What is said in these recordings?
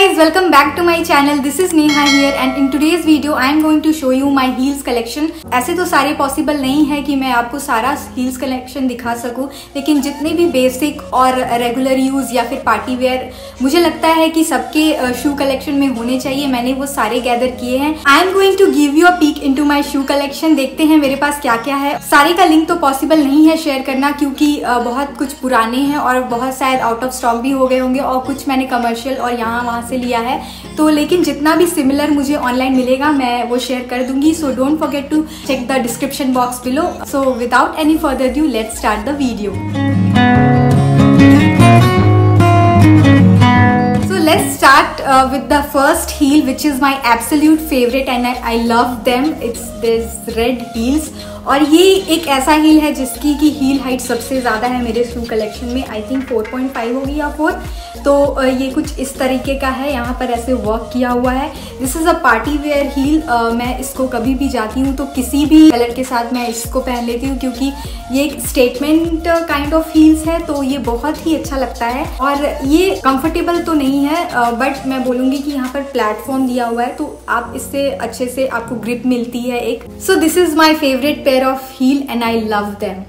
guys, welcome back to my channel. This is Neha here and in today's video, I am going to show you my heels collection. ऐसे तो सारे possible नहीं है कि मैं आपको सारा heels collection दिखा सकूँ, लेकिन जितने भी बेसिक और रेगुलर यूज़ या फिर पार्टी वेयर मुझे लगता है कि सबके शू कलेक्शन में होने चाहिए। मैंने वो सारे गैदर किए हैं। Am going to give you a peek into my shoe collection देखते हैं मेरे पास क्या क्या है। सारे का लिंक तो पॉसिबल नहीं है शेयर करना, क्योंकि बहुत कुछ पुराने हैं और बहुत शायद आउट ऑफ़ स्टॉक भी हो गए होंगे और कुछ मैंने कमर्शियल और यहाँ वहाँ से लिया है। तो लेकिन जितना भी सिमिलर मुझे ऑनलाइन मिलेगा मैं वो शेयर कर दूँगी। So don't forget to check the description box below so without any further due let start the video let's start uh, with the first heel which is my absolute favorite and I, I love them. It's this red heels. और ये एक ऐसा heal है जिसकी की heal height सबसे ज़्यादा है मेरे शू कलेक्शन में। आई थिंक 4.5 होगी या 4 तो ये कुछ इस तरीके का है। यहाँ पर ऐसे वर्क किया हुआ है। This is a party where heel मैं इसको कभी भी जाती हूँ तो किसी भी कलर के साथ मैं इसको पहन लेती हूँ क्योंकि ये एक स्टेटमेंट काइंड ऑफ़ हील्स है तो ये बहुत ही अच्छा लगता है। और ये कंफर्टेबल तो नहीं है बट मैं बोलूँगी कि यहाँ पर प्लेटफॉर्म दिया हुआ है तो आप इससे अच्छे से आपको ग्रिप मिलती है एक। So this is my favourite pair of heel and I love them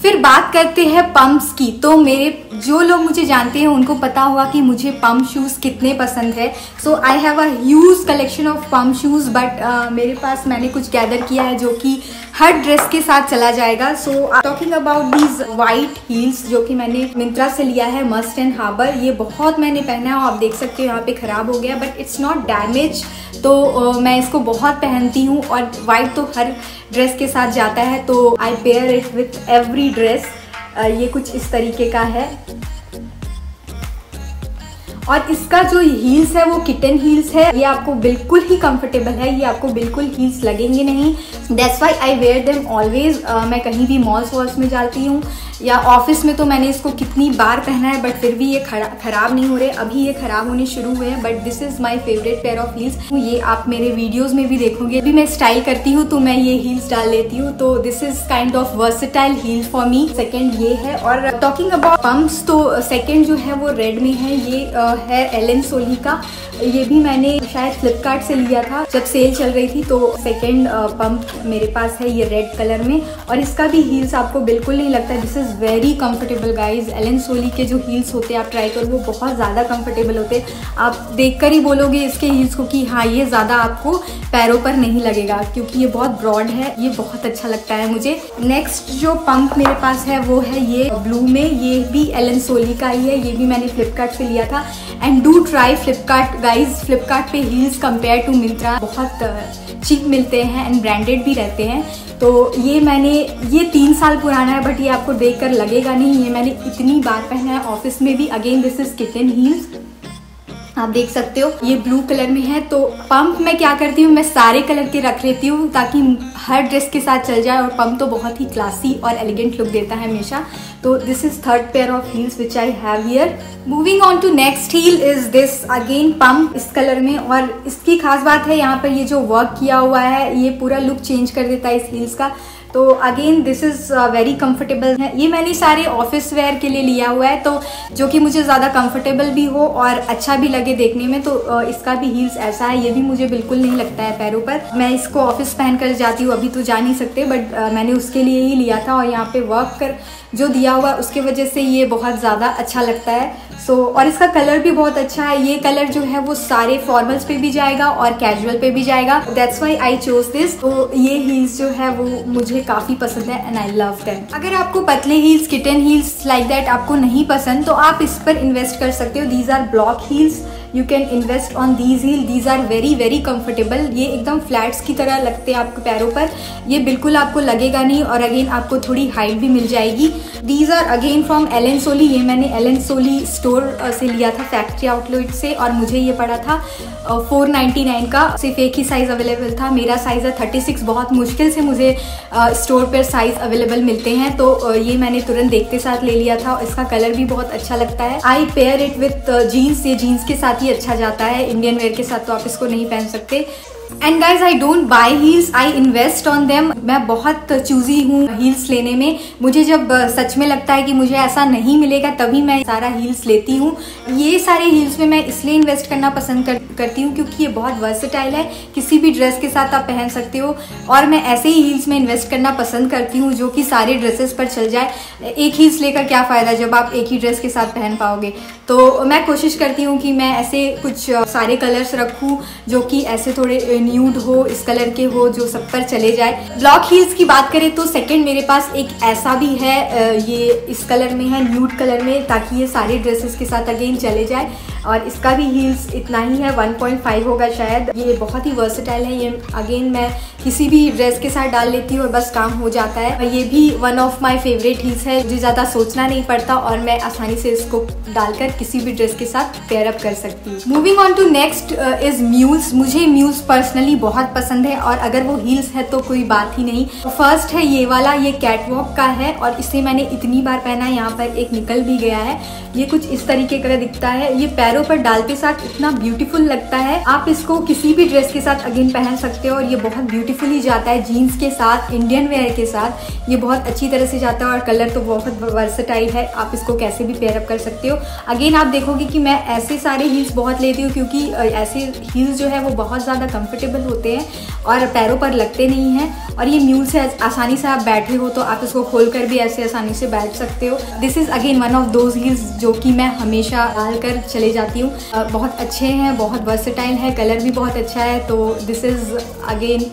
फिर बात करते हैं पंप्स की तो मेरे जो लोग मुझे जानते हैं उनको पता होगा कि मुझे पम्प शूज़ कितने पसंद है। So I have a huge collection of pump shoes but मेरे पास मैंने कुछ गैदर किया है जो कि हर ड्रेस के साथ चला जाएगा। So talking about these white heels जो कि मैंने मिंत्रा से लिया है मस्ट एंड हार्बर ये बहुत मैंने पहना है आप देख सकते हो यहाँ पे खराब हो गया बट इट्स नॉट डैमेज तो uh, मैं इसको बहुत पहनती हूँ और वाइट तो हर ड्रेस के साथ जाता है तो I pair it with every dress ये कुछ इस तरीके का है। और इसका जो हील्स है, वो किटन हील्स है। ये आपको बिल्कुल ही कंफर्टेबल है। ये आपको बिल्कुल हील्स लगेंगे नहीं। That's why I wear them always मैं कहीं भी मॉल्स वॉल्स में जाती हूँ। या ऑफ़िस में तो मैंने इसको कितनी बार पहना है बट फिर भी ये खराब नहीं हो रहे। अभी ये खराब होने शुरू हुए हैं but this is my favourite pair of heels ये आप मेरे वीडियोज़ में भी देखोगे। अभी मैं स्टाइल करती हूँ तो मैं ये हील्स डाल लेती हूँ। तो this is kind of versatile heel for me second ये है और टॉकिंग अबाउट पम्प्स तो सेकेंड जो है वो रेड में है। ये है एल एन सोली का। ये भी मैंने शायद फ्लिपकार्ट से लिया था, जब सेल चल रही थी। तो सेकेंड पम्प मेरे पास है ये रेड कलर में। और इसका भी हील्स आपको बिल्कुल नहीं लगता। This is very comfortable guys Allen Solly के जो हील्स होते हैं, आप ट्राई करो, वो बहुत ज़्यादा कंफर्टेबल होते हैं। आप देख कर ही बोलोगे इसके हील्स को कि हाँ ये ज़्यादा आपको पैरों पर नहीं लगेगा, क्योंकि ये बहुत ब्रॉड है, ये बहुत अच्छा लगता है मुझे। नेक्स्ट जो पंप मेरे पास है, वो है ये ब्लू में, ये भी एलन सोली का ही है, ये भी मैंने फ्लिपकार्ट से लिया था। And do try Flipkart guys Flipkart heels compare to Myntra बहुत चीप मिलते हैं एंड ब्रांडेड भी रहते हैं। तो ये मैंने, ये तीन साल पुराना है बट ये आपको देखकर लगेगा नहीं। ये मैंने इतनी बार पहना है। ऑफ़िस में भी again this is kitten heels आप देख सकते हो, ये ब्लू कलर में है तो पंप मैं क्या करती हूँ, मैं सारे कलर के रख लेती हूँ ताकि हर ड्रेस के साथ चल जाए और पंप तो बहुत ही क्लासी और एलिगेंट लुक देता है हमेशा। तो this is third pair of heels which I have here moving on to next heel is this again pump इस कलर में और इसकी खास बात है, यहाँ पर ये जो वर्क किया हुआ है, ये पूरा लुक चेंज कर देता है इस हील्स का। तो again this is very comfortable है। ये मैंने सारे ऑफ़िस वेयर के लिए लिया हुआ है तो जो कि मुझे ज़्यादा कंफर्टेबल भी हो और अच्छा भी लगे देखने में तो uh, इसका भी हील्स ऐसा है ये भी मुझे बिल्कुल नहीं लगता है पैरों पर। मैं इसको ऑफ़िस पहन कर जाती हूँ अभी तो जा नहीं सकते बट uh, मैंने उसके लिए ही लिया था और यहाँ पे वर्क कर जो दिया हुआ है उसके वजह से ये बहुत ज़्यादा अच्छा लगता है। सो so, और इसका कलर भी बहुत अच्छा है। ये कलर जो है वो सारे फॉर्मल्स पे भी जाएगा और कैजुअल पे भी जाएगा। That's why I chose this तो ये हील्स जो है वो मुझे काफ़ी पसंद है एंड आई लव दैम अगर आपको पतले heels kitten heels like that आपको नहीं पसंद तो आप इस पर इन्वेस्ट कर सकते हो। These are block heels you can invest on these heel these are very very comfortable ये एकदम फ्लैट्स की तरह लगते हैं आपके पैरों पर। ये बिल्कुल आपको लगेगा नहीं और अगेन आपको थोड़ी हाइट भी मिल जाएगी। These are again from Allen Solly ये मैंने एल एन सोली स्टोर से लिया था फैक्ट्री आउटलेट से और मुझे ये पड़ा था फोर नाइन्टी नाइन का। सिर्फ़ एक ही साइज़ अवेलेबल था। मेरा साइज़ है थर्टी सिक्स बहुत मुश्किल से मुझे स्टोर पर साइज़ अवेलेबल मिलते हैं। तो ये मैंने तुरंत देखते साथ ले लिया था इसका कलर भी बहुत अच्छा लगता है। I pair it with jeans ये जीन्स के साथ ही अच्छा जाता है। इंडियन वेयर के साथ तो आप इसको नहीं पहन सकते। And guys I don't buy heels I invest on them मैं बहुत चूजी हूँ हील्स लेने में। मुझे जब सच में लगता है कि मुझे ऐसा नहीं मिलेगा तभी मैं सारा हील्स लेती हूँ। ये सारे हील्स में मैं इसलिए इन्वेस्ट करना पसंद कर, करती हूँ क्योंकि ये बहुत वर्सटाइल है। किसी भी ड्रेस के साथ आप पहन सकते हो। और मैं ऐसे ही हील्स में इन्वेस्ट करना पसंद करती हूँ जो कि सारे ड्रेसेस पर चल जाए। एक हील्स लेकर क्या फ़ायदा जब आप एक ही ड्रेस के साथ पहन पाओगे। तो मैं कोशिश करती हूँ कि मैं ऐसे कुछ सारे कलर्स रखूँ जो कि ऐसे थोड़े न्यूड हो, इस कलर के हो, जो सब पर चले जाए। ब्लॉक हील्स की बात करें तो सेकंड मेरे पास एक ऐसा भी है ये इस कलर में है न्यूड कलर में, ताकि ये सारे ड्रेसेस के साथ अगेन चले जाए। और इसका भी हील्स इतना ही है 1.5 होगा शायद। ये बहुत ही वर्सटाइल है। ये अगेन मैं किसी भी ड्रेस के साथ डाल लेती हूँ और बस काम हो जाता है। ये भी one of my favourite heels है। मुझे ज़्यादा सोचना नहीं पड़ता और मैं आसानी से इसको डालकर किसी भी ड्रेस के साथ पेयरअप कर सकती हूँ। Moving on to next is mules मुझे म्यूज पर्सनली बहुत पसंद है और अगर वो हील्स है तो कोई बात ही नहीं। फ़र्स्ट है ये वाला, ये कैटवॉक का है और इसे मैंने इतनी बार पहना है यहाँ पर एक निकल भी गया है। ये कुछ इस तरीके का दिखता है। ये पर डाल के साथ इतना ब्यूटीफुल लगता है। आप इसको किसी भी ड्रेस के साथ अगेन पहन सकते हो और ये बहुत ब्यूटीफुली जाता है जीन्स के साथ इंडियन वेयर के साथ। ये बहुत अच्छी तरह से जाता है और कलर तो बहुत वर्सटाइल है। आप इसको कैसे भी पेयरअप कर सकते हो। अगेन आप देखोगे कि मैं ऐसे सारे हील्स बहुत लेती हूँ क्योंकि ऐसे हील्स जो है वो बहुत ज़्यादा कंफर्टेबल होते हैं और पैरों पर लगते नहीं हैं। और ये म्यूल से आसानी से आप बैठे हो तो आप इसको खोल कर भी ऐसे आसानी से बैठ सकते हो। This is again one of those heels जो कि मैं हमेशा डाल कर चले जाती हूँ। बहुत अच्छे हैं बहुत वर्सेटाइल है कलर भी बहुत अच्छा है तो this is again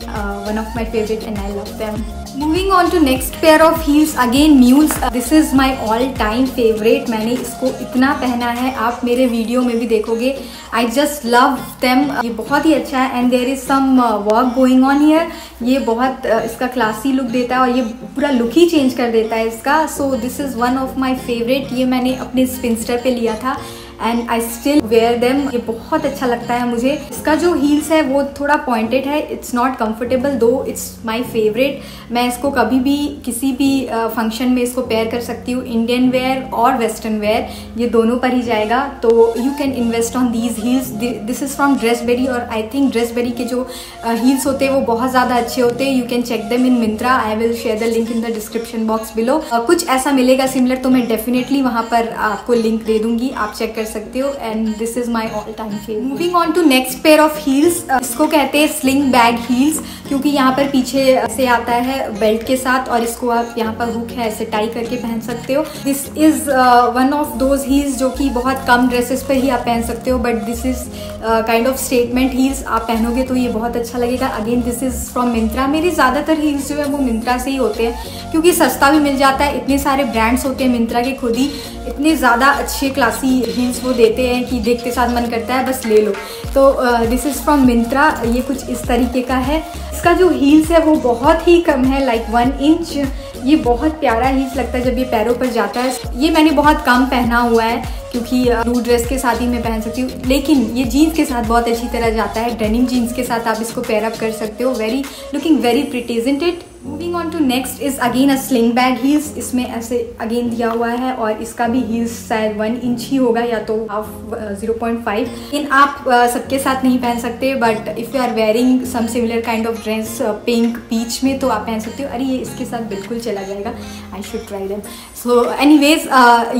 one of my favourite and I love them moving on to next pair of heels again mules this is my all time favourite मैंने इसको इतना पहना है आप मेरे वीडियो में भी देखोगे। आई जस्ट लव देम ये बहुत ही अच्छा है and there is some work going on here ये बहुत uh, इसका क्लासी लुक देता है और ये पूरा लुक ही चेंज कर देता है इसका। So this is one of my favourite ये मैंने अपने स्पिंस्टर पे लिया था। And I still wear them ये बहुत अच्छा लगता है मुझे। इसका जो हील्स है, वो थोड़ा पॉइंटेड है। It's not comfortable though it's my favourite मैं इसको कभी भी किसी भी फ़ंक्शन में इसको पेयर कर सकती हूँ। इंडियन वेयर और वेस्टर्न वेयर ये दोनों पर ही जाएगा। तो you can invest on these heels this is from Dressberry और आई थिंक ड्रेसबेरी के जो हील्स होते हैं, वो बहुत ज़्यादा अच्छे होते हैं। You can check them in Myntra I will share the link in the description box below कुछ ऐसा मिलेगा सिमिलर तो मैं डेफिनेटली वहाँ पर आपको लिंक दे दूँगी। आप चेक कर कर सकते हो and this is my all time favourite moving on to next pair of heels इसको कहते हैं स्लिंग बैग हील्स क्योंकि यहाँ पर पीछे से आता है बेल्ट के साथ, और इसको आप यहाँ पर हुक है, ऐसे टाई करके पहन सकते हो। This is one of those heels जो कि बहुत कम ड्रेसेस पर ही आप पहन सकते हो but this is kind of statement heels आप पहनोगे तो ये बहुत अच्छा लगेगा। Again this is from Myntra मेरी ज़्यादातर हील्स जो है वो मिंत्रा से ही होते हैं, क्योंकि सस्ता भी मिल जाता है, इतने सारे ब्रांड्स होते हैं मिंत्रा के खुद ही, इतने ज़्यादा अच्छे क्लासी हील्स वो देते हैं कि देखते साथ मन करता है, बस ले लो। तो दिस इज़ फ्रॉम मिंत्रा ये कुछ इस तरीके का है। इसका जो हील्स है वो बहुत ही कम है लाइक वन इंच ये बहुत प्यारा हील्स लगता है जब ये पैरों पर जाता है। ये मैंने बहुत कम पहना हुआ है, क्योंकि ब्लू ड्रेस के साथ ही मैं पहन सकती हूँ। लेकिन ये जीन्स के साथ बहुत अच्छी तरह जाता है। डेनिम जीन्स के साथ आप इसको पेयरअप कर सकते हो। Very looking very pretty elegant it moving on to next is again a slingback heels इसमें ऐसे अगेन दिया हुआ है और इसका भी हील्स शायद वन इंच ही होगा या तो half zero point five inch आप uh, सबके साथ नहीं पहन सकते but if you are wearing some similar kind of dress pink peach में तो आप पहन सकते हो। अरे ये इसके साथ बिल्कुल चला जाएगा। I should try them so anyways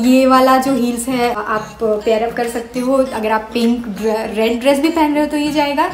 ये वाला जो हील्स है आप पेयरअप कर सकते हो। अगर आप पिंक रेड ड्रेस भी पहन रहे हो तो ये जाएगा।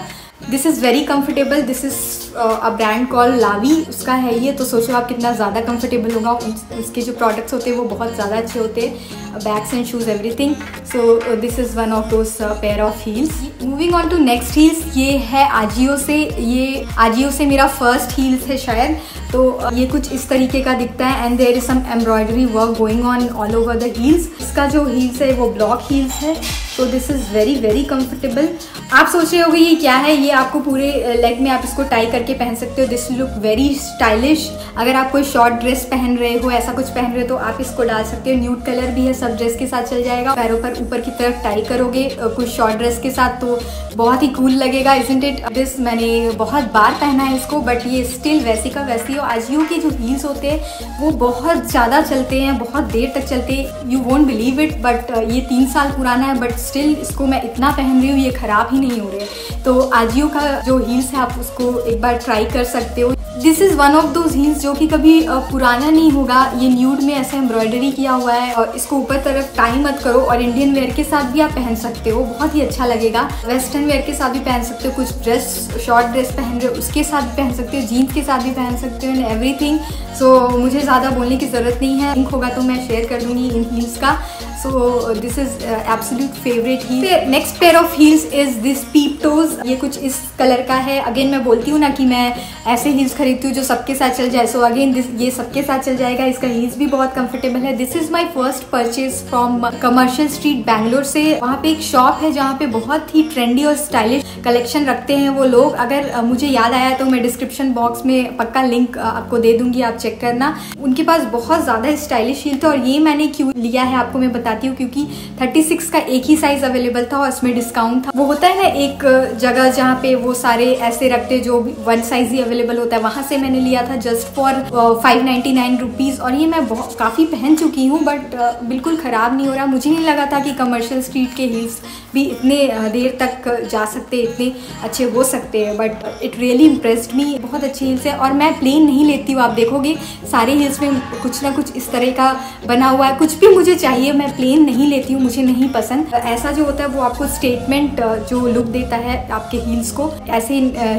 This is very comfortable this is a brand call Lavie उसका है ये तो सोचो आप कितना ज़्यादा कम्फर्टेबल होगा। उसके जो प्रोडक्ट्स होते हैं, वो बहुत ज़्यादा अच्छे होते हैं। Bags and shoes everything so this is one of those pair of heels moving on to next heels ये है आजियो से ये आजियो से मेरा फ़र्स्ट हील्स है शायद तो uh, ये कुछ इस तरीके का दिखता है and there is some embroidery work going on all over the heels इसका जो हील्स है वो ब्लॉक हील्स है तो this is very very comfortable आप सोच रहे होगे ये क्या है? ये आपको पूरे लेग में आप इसको टाई करके पहन सकते हो. दिस लुक वेरी स्टाइलिश अगर आप कोई शॉर्ट ड्रेस पहन रहे हो ऐसा कुछ पहन रहे हो तो आप इसको डाल सकते हो. न्यूट कलर भी है सब ड्रेस के साथ चल जाएगा। पैरों पर ऊपर की तरफ़ टाई करोगे कुछ शॉर्ट ड्रेस के साथ तो बहुत ही कूल लगेगा इजेंट इट दिस मैंने बहुत बार पहना है इसको बट ये स्टिल वैसी का वैसी हो। आजियो के जो हील्स होते हैं, वो बहुत ज़्यादा चलते हैं, बहुत देर तक चलते हैं। You won't believe it but ये तीन साल पुराना है बट स्टिल इसको मैं इतना पहन रही हूँ, ये ख़राब ही नहीं हो रहे तो आजियो का जो हील्स है, आप उसको एक बार ट्राई कर सकते हो। This is one of those heels जो कि कभी पुराना नहीं होगा। ये न्यूड में ऐसे एम्ब्रॉयडरी किया हुआ है और इसको ऊपर तरफ़ टाई मत करो और इंडियन वेयर के साथ भी आप पहन सकते हो। बहुत ही अच्छा लगेगा। वेस्टर्न वेयर के साथ भी पहन सकते हो। कुछ ड्रेस शॉर्ट ड्रेस पहन रहे हो, उसके साथ भी पहन सकते हो। जीन्स के साथ भी पहन सकते हो एंड एवरीथिंग सो मुझे ज़्यादा बोलने की ज़रूरत नहीं है। लिंक होगा तो मैं शेयर कर दूँगी इन हील्स का। So this is absolute favourite heel next pair of heels is this peep toes ये कुछ इस कलर का है। अगेन मैं बोलती हूँ ना कि मैं ऐसे हील्स खरीदती हूँ जो सबके साथ चल जाए। सो so अगेन ये सबके साथ चल जाएगा। इसका हील्स भी बहुत कंफर्टेबल है। This is my first purchase from Commercial Street Bangalore से। वहाँ पे एक शॉप है जहाँ पे बहुत ही ट्रेंडी और स्टाइलिश कलेक्शन रखते हैं वो लोग। अगर uh, मुझे याद आया तो मैं डिस्क्रिप्शन बॉक्स में पक्का लिंक uh, आपको दे दूँगी। आप चेक करना। उनके पास बहुत ज़्यादा स्टाइलिश हील था और ये मैंने क्यों लिया है आपको मैं बताती हूँ क्योंकि 36 का एक ही साइज़ अवेलेबल था और इसमें डिस्काउंट था। वो होता है ना एक जगह जहाँ पे वो सारे ऐसे रखते जो वन साइज़ ही अवेलेबल होता है, वहाँ से मैंने लिया था जस्ट फॉर फाइव नाइन्टी और ये मैं बहुत, काफ़ी पहन चुकी हूँ बट बिल्कुल ख़राब नहीं हो रहा। मुझे नहीं लगा था कि कमर्शियल स्ट्रीट के हील्स भी इतने देर तक जा सकते, इतने अच्छे हो सकते हैं। But it really impressed me बहुत अच्छे हील्स है। और मैं प्लेन नहीं लेती हूँ, आप देखोगे। सारे हील्स में कुछ ना कुछ इस तरह का बना हुआ है। कुछ भी मुझे चाहिए, मैं प्लेन नहीं लेती हूँ, मुझे नहीं पसंद। ऐसा जो होता है, वो आपको स्टेटमेंट जो लुक देता है आपके हील्स को, ऐसे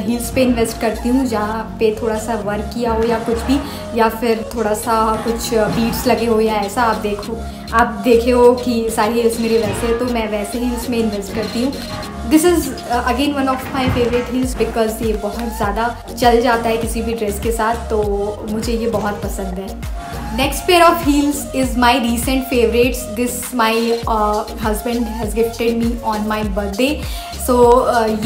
हील्स पे इन्वेस्ट करती हूँ, जहाँ पे थोड़ा सा वर्क किया हो या कुछ भी, या फिर थोड़ा सा कुछ बीट्स लगे हो या ऐसा आप देखो। आप देखे हो कि सारी हील्स मेरे वैसे तो मैं वैसे ही उसमें इन्वेस्ट करती हूँ। This is again one of my favourite heels because ये बहुत ज़्यादा चल जाता है किसी भी ड्रेस के साथ तो मुझे ये बहुत पसंद है। Next pair of heels is my recent favourite this my husband has gifted me on my birthday so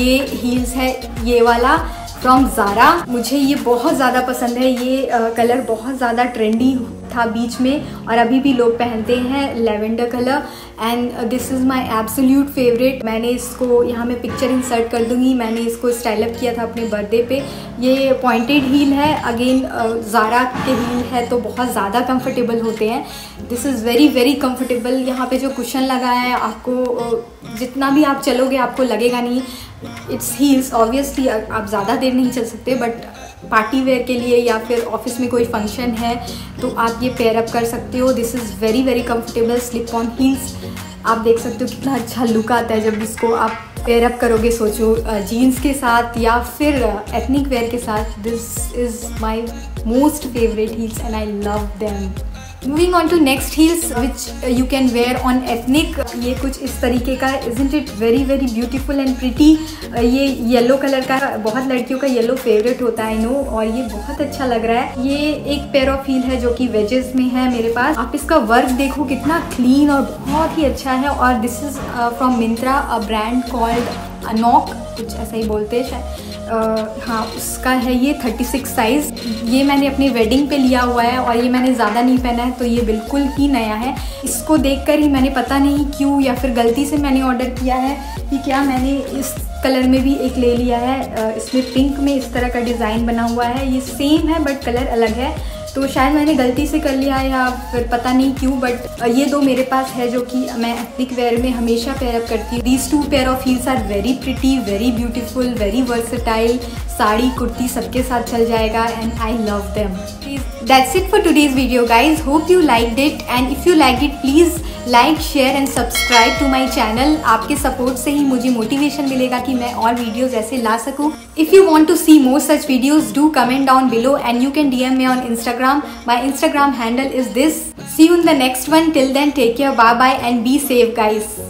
ये हील्स है, ये वाला फ्रॉम ज़ारा मुझे ये बहुत ज़्यादा पसंद है। ये uh, कलर बहुत ज़्यादा ट्रेंडी था बीच में और अभी भी लोग पहनते हैं lavender colour and this is my absolute favourite मैंने इसको यहाँ मैं पिक्चर इंसर्ट कर दूँगी। मैंने इसको स्टाइल अप किया था अपने बर्थडे पे। ये पॉइंटेड हील है। अगेन ज़ारा के हील है तो बहुत ज़्यादा कंफर्टेबल होते हैं। This is very very comfortable यहाँ पे जो कुशन लगा है, आपको जितना भी आप चलोगे, आपको लगेगा नहीं। इट्स हील्स ऑब्वियसली आप ज़्यादा देर नहीं चल सकते बट पार्टी वेयर के लिए या फिर ऑफ़िस में कोई फ़ंक्शन है तो आप ये पेयर अप कर सकते हो. This is very very comfortable slip on heels आप देख सकते हो कितना अच्छा लुक आता है जब इसको आप पेयर अप करोगे, सोचो जीन्स के साथ या फिर एथनिक वेयर के साथ. This is my most favourite heels and I love them moving on to next heels which you can wear on ethnic ये कुछ इस तरीके का isn't it very very beautiful and pretty ये येलो कलर का, बहुत लड़कियों का येलो फेवरेट होता है नो और ये बहुत अच्छा लग रहा है। ये एक पेयर ऑफ़ हील है जो कि वेजेस में है मेरे पास। आप इसका वर्क देखो, कितना क्लीन और बहुत ही अच्छा है। और this is from Myntra a brand called Anouk कुछ ऐसा ही बोलते हैं हाँ उसका है ये 36 साइज़ ये मैंने अपनी वेडिंग पे लिया हुआ है और ये मैंने ज़्यादा नहीं पहना है तो ये बिल्कुल ही नया है। इसको देखकर ही मैंने पता नहीं क्यों या फिर गलती से मैंने ऑर्डर किया है कि क्या मैंने इस कलर में भी एक ले लिया है। इसमें पिंक में इस तरह का डिज़ाइन बना हुआ है। ये सेम है बट कलर अलग है। तो शायद मैंने गलती से कर लिया या फिर पता नहीं क्यों बट ये दो मेरे पास है जो कि मैं एथनिक वेयर में हमेशा पेयरअप करती हूँ। These two pair of heels are very pretty very beautiful very versatile sari, kurti सबके साथ चल जाएगा and I love them that's it for today's video guys hope you like it and if you like it please like share and subscribe to my channel आपके support से ही मुझे motivation मिलेगा कि मैं और वीडियोज़ ऐसे ला सकूँ। If you want to see more such videos do comment down below and you can D M me on Instagram Instagram. My Instagram handle is this. See you in the next one. Till then, take care. Bye bye and be safe, guys.